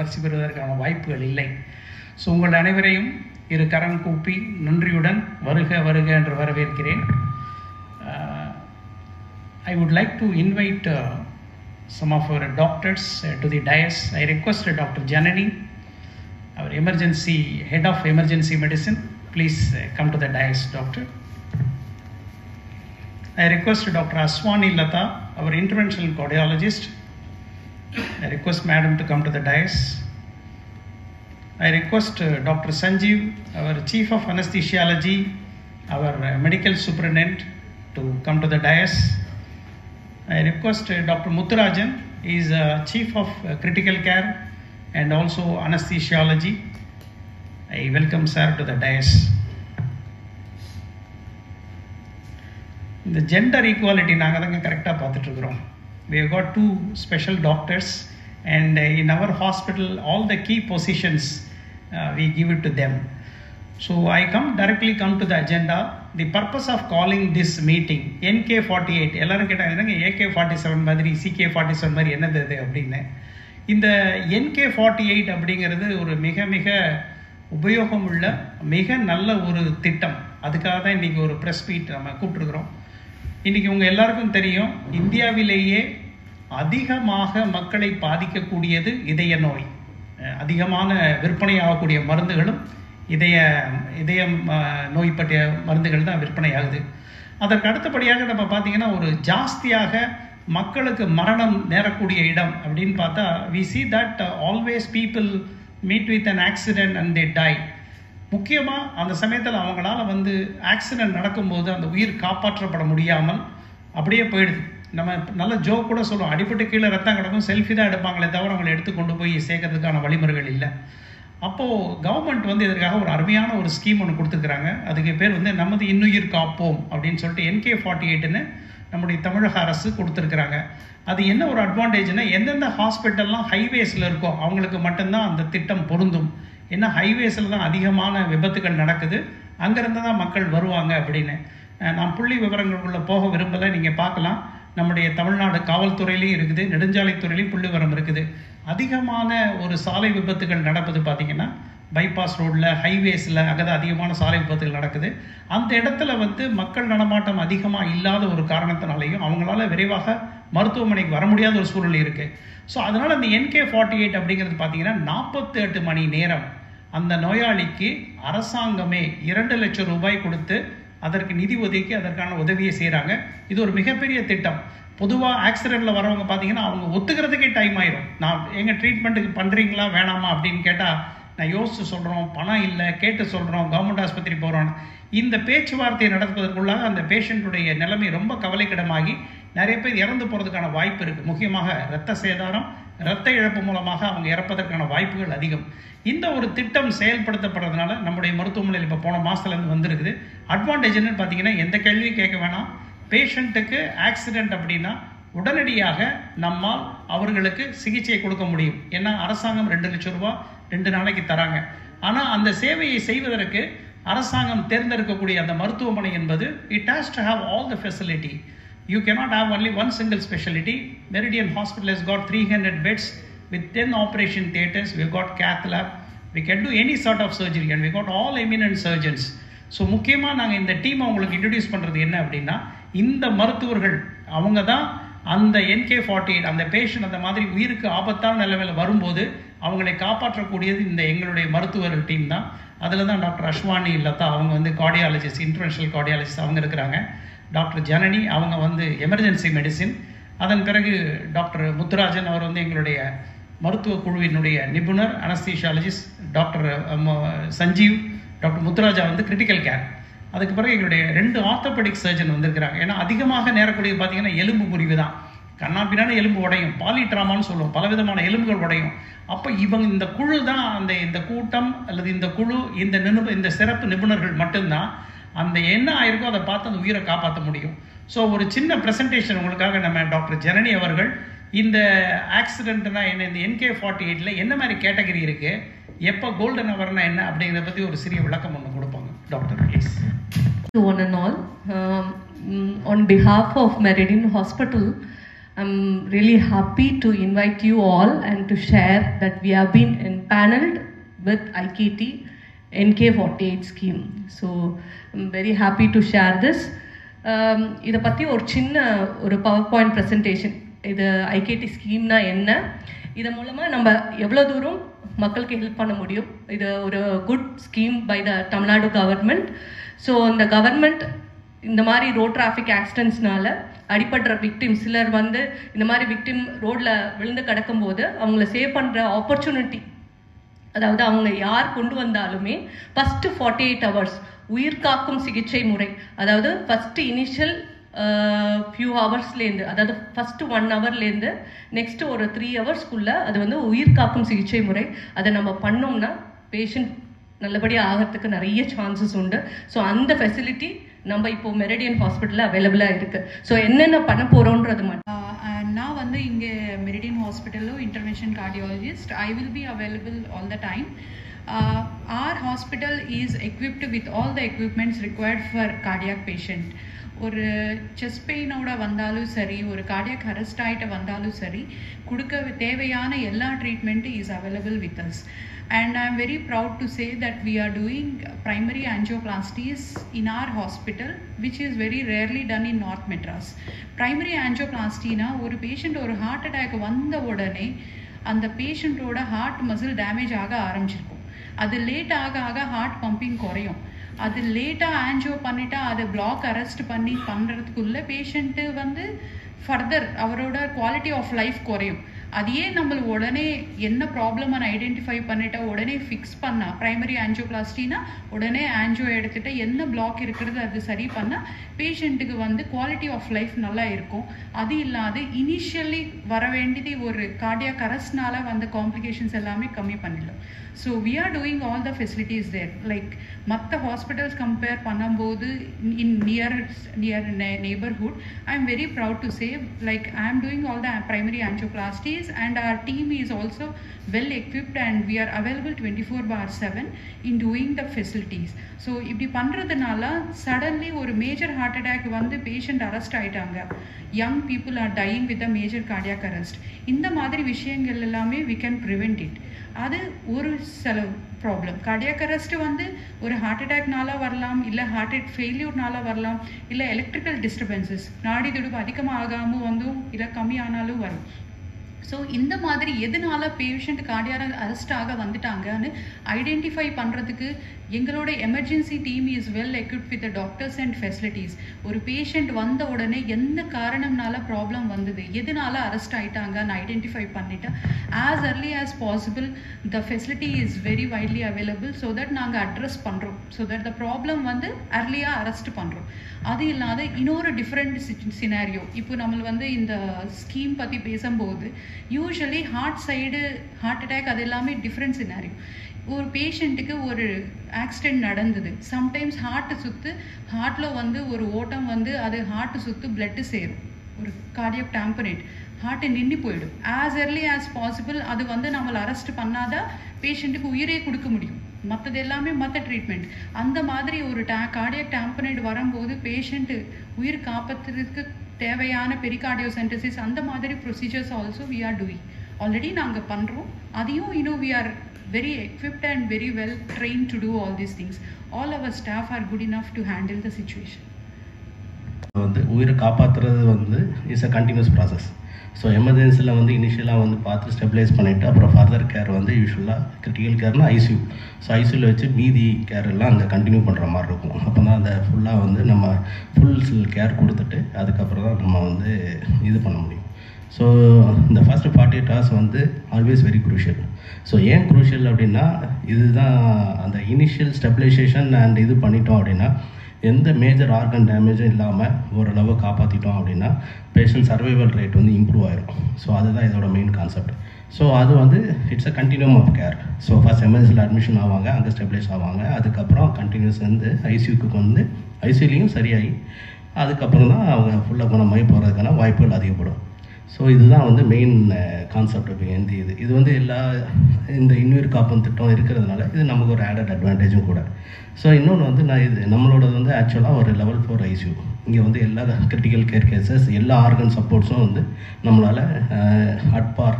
வளர்ச்சி பெறுவதற்கான வாய்ப்புகள் இல்லை ஸோ உங்கள் அனைவரையும் இரு கரம் கூப்பி நன்றியுடன் வருக வருக என்று வரவேற்கிறேன் I would like to invite uh, some of our doctors uh, to the dais. I request uh, Dr. Janani, our emergency head of emergency medicine, please uh, come to the dais, doctor. I request Dr. Aswani Lata, our interventional cardiologist. I request Madam to come to the dais. I request uh, Dr. Sanjeev, our Chief of Anesthesiology, our uh, medical superintendent, to come to the dais. I request uh, Dr. Muthurajan, he is uh, Chief of uh, Critical Care and also Anesthesiology. I welcome sir to the dais. இந்த gender equality நாங்கள் தாங்க கரெக்டாக பார்த்துட்ருக்குறோம் we have got two special doctors and uh, in our hospital all the key positions uh, we give it to them so i come directly come to the agenda the purpose of calling this meeting nk48 எல்லாரும் கேட்டாங்க என்னங்க AK forty seven மாதிரி சிகே forty seven மாதிரி என்னது அது அப்படின்னு இந்த என்கே forty eight அப்படிங்கிறது ஒரு மிக மிக உபயோகம் உள்ள மிக நல்ல ஒரு திட்டம் அதுக்காக தான் இன்றைக்கி ஒரு ப்ரெஸ் மீட் நம்ம கூப்பிட்ருக்குறோம் இன்றைக்கி உங்கள் எல்லாருக்கும் தெரியும் இந்தியாவிலேயே அதிகமாக மக்களை பாதிக்கக்கூடியது இதய நோய். அதிகமான விற்பனை ஆகக்கூடிய மருந்துகளும் இதய இதயம் நோய் பற்றிய மருந்துகள் தான் விற்பனை ஆகுது அதற்கு அடுத்தபடியாக நம்ம பார்த்தீங்கன்னா ஒரு ஜாஸ்தியாக மக்களுக்கு மரணம் நேரக்கூடிய இடம் அப்படின்னு பார்த்தா we see that always people meet with an accident and they die முக்கியமாக அந்த சமயத்தில் அவங்களால வந்து ஆக்சிடென்ட் நடக்கும்போது அந்த உயிர் காப்பாற்றப்பட முடியாமல் அப்படியே போயிடுது. நம்ம நல்ல ஜோக் கூட சொல்லுவோம். அடிப்பட்டு கீழே ரத்தம் கிடக்கும் செல்ஃபி தான் எடுப்பாங்களே தவிர அவங்களை எடுத்து கொண்டு போய் சேர்க்கறதுக்கான வழிமுறைகள் இல்லை. அப்போது கவர்மெண்ட் வந்து இதற்காக ஒரு அருமையான ஒரு ஸ்கீம் ஒன்று கொடுத்துருக்குறாங்க. அதுக்கு பேர் வந்து நமது இன்னுயிர் காப்போம் அப்படின்னு சொல்லிட்டு என்கே ஃபார்ட்டி எயிட்டுன்னு நம்முடைய தமிழக அரசு கொடுத்துருக்குறாங்க. அது என்ன ஒரு அட்வான்டேஜ்னா எந்தெந்த ஹாஸ்பிட்டல்லாம் ஹைவேஸில் இருக்கோ அவங்களுக்கு மட்டும்தான் அந்த திட்டம் பொருந்தும். ஏன்னா ஹைவேஸில் தான் அதிகமான விபத்துகள் நடக்குது. அங்கேருந்து தான் மக்கள் வருவாங்க அப்படின்னு. நான் புள்ளி விவரங்களுக்குள்ளே போக விரும்பலை. நீங்கள் பார்க்கலாம். நம்முடைய தமிழ்நாடு காவல்துறையிலையும் இருக்குது நெடுஞ்சாலைத்துறையிலையும் புள்ளிவரம் இருக்குது. அதிகமான ஒரு சாலை விபத்துகள் நடப்பது பார்த்தீங்கன்னா பைபாஸ் ரோட்டில் ஹைவேஸில் அங்கே தான் அதிகமான சாலை விபத்துகள் நடக்குது. அந்த இடத்துல வந்து மக்கள் நடமாட்டம் அதிகமாக இல்லாத ஒரு காரணத்தினாலேயும் அவங்களால விரைவாக மருத்துவமனைக்கு வர முடியாத ஒரு சூழ்நிலை இருக்குது ஸோ அதனால் அந்த என்கே ஃபார்ட்டி எயிட் அப்படிங்கிறது பார்த்தீங்கன்னா நாற்பத்தி எட்டு மணி நேரம் அந்த நோயாளிக்கு அரசாங்கமே இரண்டு லட்சம் ரூபாய் கொடுத்து அதற்கு நிதி ஒதுக்கி அதற்கான உதவியை செய்கிறாங்க இது ஒரு மிகப்பெரிய திட்டம். பொதுவாக ஆக்சிடெண்ட்டில் வரவங்க பார்த்தீங்கன்னா அவங்க ஒத்துக்கிறதுக்கே டைம் ஆயிரும். நான் எங்கள் ட்ரீட்மெண்ட்டுக்கு பண்ணுறீங்களா வேணாமா அப்படின்னு கேட்டால் நான் யோசித்து சொல்கிறோம் பணம் இல்லை கேட்டு சொல்கிறோம் கவர்மெண்ட் ஆஸ்பத்திரி போகிறோம் இந்த பேச்சுவார்த்தையை நடத்துவதற்குள்ளாக அந்த பேஷண்ட்டுடைய நிலைமை ரொம்ப கவலைக்கிடமாகி நிறைய பேர் இறந்து போகிறதுக்கான வாய்ப்பு இருக்குது முக்கியமாக இரத்த சேதாரம் இரத்த இழப்பு மூலமாக அவங்க இறப்பதற்கான வாய்ப்புகள் அதிகம். இந்த ஒரு திட்டம் செயல்படுத்தப்படுறதுனால நம்முடைய மருத்துவமனையில் இப்போ போன மாதத்துலேருந்து வந்திருக்குது. அட்வான்டேஜ்னு பார்த்தீங்கன்னா எந்த கேள்வியும் கேட்க வேணாம். பேஷண்ட்டுக்கு ஆக்சிடென்ட் அப்படின்னா உடனடியாக நம்மால் அவர்களுக்கு சிகிச்சை கொடுக்க முடியும். ஏன்னா அரசாங்கம் ரெண்டு லட்சம் ரூபா ரெண்டு நாளைக்கு தராங்க. ஆனால் அந்த சேவையை செய்வதற்கு அரசாங்கம் தேர்ந்தெடுக்கக்கூடிய அந்த மருத்துவமனை என்பது it has to have all the facility you cannot have only one single specialty. Meridian Hospital has got 300 beds with 10 operation theatres. We've got cath lab. We can do any sort of surgery and we got all eminent surgeons. So முக்கியமாக நாங்கள் இந்த டீமை உங்களுக்கு introduce பண்ணுறது என்ன அப்படின்னா இந்த மருத்துவர்கள் அவங்க தான் அந்த என்கே ஃபார்ட்டி எயிட் அந்த பேஷண்ட் அந்த மாதிரி உயிருக்கு ஆபத்தான நிலைமையில் வரும்போது அவங்களை காப்பாற்றக்கூடியது இந்த எங்களுடைய மருத்துவர்கள் டீம் தான் அதில் தான் டாக்டர் அஸ்வானி லதா அவங்க வந்து கார்டியாலஜிஸ்ட் இன்டர்நேஷனல் கார்டியாலஜிஸ்ட் அவங்க இருக்கிறாங்க டாக்டர் ஜனனி அவங்க வந்து எமர்ஜென்சி மெடிசின் அதன் பிறகு டாக்டர் முத்துராஜன் அவர் வந்து எங்களுடைய மருத்துவ குழுவினுடைய நிபுணர் anaesthesiologist doctor Sanjeev doctor Muthuraja வந்து கிரிட்டிக்கல் கேர் அதுக்கு பிறகு எங்களுடைய ரெண்டு ஆர்த்தோபெடிக் சர்ஜன் வந்திருக்கிறாங்க. ஏன்னா அதிகமாக நேரக்கூடிய பார்த்தீங்கன்னா எலும்பு முறிவு தான். கண்ணாப்பினான எலும்பு உடையும். பாலிட்ராமான்னு சொல்லுவோம். பலவிதமான எலும்புகள் உடையும். அப்போ இவங்க இந்த குழு தான் அந்த இந்த கூட்டம் அல்லது இந்த குழு இந்த நிபு இந்த சிறப்பு நிபுணர்கள் மட்டும்தான் அந்த என்ன ஆயிருக்கோ அதை பார்த்து அந்த உயிரை காப்பாற்ற முடியும் ஸோ ஒரு சின்ன ப்ரெசன்டேஷன் உங்களுக்காக நம்ம டாக்டர் ஜனனி அவர்கள் இந்த ஆக்சிடென்ட்னா என்ன இந்த என்கே ஃபார்ட்டி எயிட்டில் என்ன மாதிரி கேட்டகரி இருக்கு எப்போ கோல்டன் அவர்னா என்ன அப்படிங்கிறத பற்றி ஒரு சிறிய விளக்கம் ஒன்று கொடுப்பாங்க doctor please one and all all. Um, mm, on behalf of Meridian Hospital, I'm really happy to invite you all and to share that we have been empaneled with IKT NK forty eight scheme so very happy to share this இதை பற்றி ஒரு சின்ன ஒரு power point presentation இது ஐகேடி ஸ்கீம்னா என்ன? இதன் மூலமாக நம்ம எவ்வளோ தூரம் மக்களுக்கு ஹெல்ப் பண்ண முடியும்? இது ஒரு good scheme by the Tamil Nadu government so இந்த கவர்மெண்ட் இந்த மாதிரி ரோட் டிராஃபிக் ஆக்சிடென்ட்ஸ்னால அடிபடுற விக்டிம் சிலர் வந்து இந்த மாதிரி விக்டிம் ரோட்டில் விழுந்து கிடக்கும்போது அவங்கள சேவ் பண்ணுற ஆப்பர்ச்சுனிட்டி அதாவது அவங்க யார் கொண்டு வந்தாலுமே ஃபஸ்ட்டு ஃபார்ட்டி எயிட் ஹவர்ஸ் உயிர் காக்கும் சிகிச்சை முறை அதாவது ஃபஸ்ட்டு இனிஷியல் ஃபியூ ஹவர்ஸ்லேருந்து அதாவது ஃபஸ்ட்டு ஒன் ஹவர்லேருந்து நெக்ஸ்ட் ஒரு த்ரீ ஹவர்ஸ்க்குள்ளே அது வந்து உயிர் காக்கும் சிகிச்சை முறை. அதை நம்ம பண்ணோம்னா பேஷண்ட் நல்லபடியாக ஆகிறதுக்கு நிறைய சான்சஸ் உண்டு. ஸோ அந்த ஃபெசிலிட்டி நம்ம இப்போ மெரிடியன் ஹாஸ்பிட்டலில் அவைலபிளாக இருக்குது ஸோ என்னென்ன பண்ண போகிறோன்றது மட்டும். நான் வந்து இங்கே Meridian ஹாஸ்பிட்டலும் intervention cardiologist I will be available all the time our hospital is equipped with all the equipments required for cardiac patient ஒரு செஸ்ட் பெயினோட வந்தாலும் சரி ஒரு கார்டியாக் அரெஸ்ட் ஆகிட்ட வந்தாலும் சரி கொடுக்க தேவையான எல்லா ட்ரீட்மெண்ட்டும் is available with us and I'm very proud to say that we are doing primary angioplasties in our hospital, which is very rarely done in North Madras. Primary angioplasty-na ஒரு patient ஒரு heart attack வந்த உடனே அந்த பேஷண்ட்டோட heart muscle damage ஆக ஆரம்பிச்சிருக்கும். அது late ஆக ஆக ஹார்ட் பம்பிங் குறையும். அது லேட்டாக ஆன்ஜியோ பண்ணிட்டா அதை பிளாக் அரெஸ்ட் பண்ணி பண்ணுறதுக்குள்ள பேஷண்ட்டு வந்து ஃபர்தர் அவரோட குவாலிட்டி ஆஃப் லைஃப் குறையும். அதையே நம்ம உடனே என்ன ப்ராப்ளம்னு ஐடென்டிஃபை பண்ணிட்டா உடனே ஃபிக்ஸ் பண்ணால் ப்ரைமரி ஆன்ஜியோபிளாஸ்டினா உடனே ஆன்ஜியோ எடுத்துகிட்டு என்ன பிளாக் இருக்கிறது அது சரி பண்ணால் பேஷண்ட்டுக்கு வந்து குவாலிட்டி ஆஃப் லைஃப் நல்லா இருக்கும். அது இல்லாது இனிஷியலி வர வேண்டியது ஒரு கார்டியாக கரஸ்னால வந்த காம்ப்ளிகேஷன்ஸ் எல்லாமே கம்மி பண்ணிடலாம் so we are doing all the facilities there like மற்ற ஹாஸ்பிட்டல்ஸ் கம்பேர் பண்ணும்போது in near near neighbourhood I am very proud to save like I am doing all the primary angioplasties and our team is also well equipped and we are available 24 bar 7 in doing the facilities. So இப்படி பண்ணுறதுனால suddenly ஒரு major heart attack வந்து patient arrest ஆயிட்டாங்க. Young people are dying with a major cardiac arrest இந்த மாதிரி விஷயங்கள் எல்லாமே we can prevent it அது ஒரு சில ப்ராப்ளம் கார்டியாக் அரெஸ்ட் வந்து ஒரு ஹார்ட் அட்டாக்னால வரலாம் இல்லை ஹார்ட் அட் ஃபெயில்யூர்னால வரலாம் இல்லை எலக்ட்ரிக்கல் டிஸ்டர்பன்சஸ் நாடி துடுப்பு அதிகமாக ஆகாமல் வந்தும் இல்லை கம்மியானாலும் வரும். ஸோ இந்த மாதிரி எதனால பேஷண்ட் கார்டியாக அரெஸ்டாக ஆக வந்துட்டாங்கன்னு ஐடென்டிஃபை பண்ணுறதுக்கு எங்களோட emergency team is well equip with doctors and facilities ஒரு பேஷண்ட் வந்த உடனே எந்த காரணம்னால ப்ராப்ளம் வந்தது எதனால அரெஸ்ட் ஆயிட்டாங்கன்னு ஐடென்டிஃபை பண்ணிட்டு as early as possible the facility is very widely available so that நாங்கள் அட்ரஸ் பண்ணுறோம் ஸோ தட் த ப்ராப்ளம் வந்து அர்லியாக அரெஸ்ட் பண்ணுறோம் அது இல்லாத இன்னொரு டிஃப்ரெண்ட் சினாரியோ இப்போ நம்ம வந்து இந்த ஸ்கீம் பற்றி பேசும்போது usually heart side heart attack அது எல்லாமே டிஃப்ரெண்ட் சினாரியோ ஒரு பேஷண்ட்டுக்கு ஒரு ஆக்சிடென்ட் நடந்தது. சம்டைம்ஸ் ஹார்ட்டு சுற்று ஹார்ட்டில் வந்து ஒரு ஓட்டம் வந்து அது ஹார்ட்டு சுற்று பிளட்டு சேரும். ஒரு கார்டியக் டேம்பரேட் ஹார்ட்டு நின்று போயிடும். ஆஸ் எர்லி ஆஸ் பாசிபிள் அது வந்து நம்மளை அரெஸ்ட் பண்ணாதான் பேஷண்ட்டுக்கு உயிரே கொடுக்க முடியும். மற்றது எல்லாமே மற்ற ட்ரீட்மெண்ட் அந்த மாதிரி ஒரு டே கார்டியக் டேம்பனேட் வரும்போது பேஷண்ட்டு உயிர் காப்பாற்றுறதுக்கு தேவையான பெரிகார்டியோ சென்டசிஸ் அந்த மாதிரி procedures also we are doing already நாங்கள் பண்ணுறோம் அதையும் இன்னும் we are very equipped and very well trained to do all these things. All our staff are good enough to handle the situation. வந்து உயிரை காப்பாற்றுறது வந்து is a continuous process so எமர்ஜென்சியில் வந்து இனிஷியலாக வந்து பார்த்து ஸ்டெபிலைஸ் பண்ணிவிட்டு அப்புறம் ஃபர்தர் கேர் வந்து யூஸ்வலாக கிரிட்டிக்கல் கேர்னா ஐசியூ ஸோ ஐசியூவில் வச்சு மீதி கேர் எல்லாம் அங்கே கண்டினியூ பண்ணுற மாதிரி இருக்கும். அப்போ தான் அந்த ஃபுல்லாக வந்து நம்ம ஃபுல் கேர் கொடுத்துட்டு அதுக்கப்புறம் தான் நம்ம வந்து இது பண்ண முடியும். ஸோ இந்த ஃபஸ்ட்டு ஃபார்ட்டி எயிட் ஹவர்ஸ் வந்து ஆல்வேஸ் வெரி குரூஷியல் ஸோ ஏன் குரூஷியல் அப்படின்னா இதுதான் அந்த இனிஷியல் ஸ்டெபிலைசேஷன் அண்ட் இது பண்ணிட்டோம் அப்படின்னா எந்த மேஜர் ஆர்கன் டேமேஜும் இல்லாமல் ஓரளவு காப்பாற்றிட்டோம் அப்படின்னா பேஷண்ட் சர்வைவல் ரேட் வந்து இம்ப்ரூவ் ஆயிரும். ஸோ அதுதான் இதோட மெயின் கான்செப்ட் ஸோ அது வந்து it's a continuum of care so first எமர்ஜென்சியில் admission ஆவாங்க அங்கே ஸ்டெபிலைஸ் ஆவாங்க. அதுக்கப்புறம் கண்டினியூஸ் வந்து ஐசியூக்கு வந்து ஐசியூலையும் சரியாகி அதுக்கப்புறம் தான் அவங்க ஃபுல்லாக குணமாகி போகிறதுக்கான வாய்ப்புகள் அதிகப்படும். ஸோ இதுதான் வந்து மெயின் கான்செப்ட் இந்த இது இது வந்து எல்லா இந்த இன்னொரு காப்பன் திட்டம் இருக்கிறதுனால இது நமக்கு ஒரு ஆடட் அட்வான்டேஜும் கூட. ஸோ இன்னொன்று வந்து நான் இது நம்மளோடது வந்து ஆக்சுவலாக ஒரு லெவல் ஃபோர் ஐசியூ இங்கே வந்து எல்லா கிரிட்டிக்கல் கேர் கேசஸ் எல்லா ஆர்கன் சப்போர்ட்ஸும் வந்து நம்மளால் அட்பார்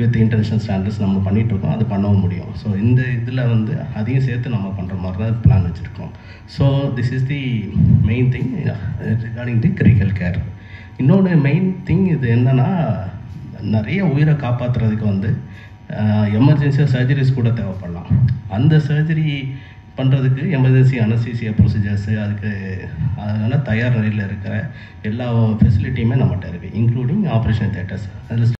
வித் இன்டர்நேஷனல் ஸ்டாண்டர்ட்ஸ் நம்ம பண்ணிகிட்ருக்கோம் இருக்கோம். அது பண்ணவும் முடியும். ஸோ இந்த இதில் வந்து அதையும் சேர்த்து நம்ம பண்ணுற மாதிரி தான் பிளான் வச்சுருக்கோம். So this is the main thing regarding the critical care இன்னொன்று மெயின் திங் இது என்னென்னா நிறைய உயிரை காப்பாற்றுறதுக்கு வந்து எமர்ஜென்சியாக சர்ஜரிஸ் கூட தேவைப்படலாம். அந்த சர்ஜரி பண்ணுறதுக்கு எமர்ஜென்சி அனசிசியா ப்ரொசீஜர்ஸு அதுக்கு அதனால் தயார் நிலையில் இருக்கிற எல்லா ஃபெசிலிட்டியுமே நம்மகிட்ட இருக்குது இன்க்ளூடிங் ஆப்ரேஷன் தேட்டர்ஸ் அதில்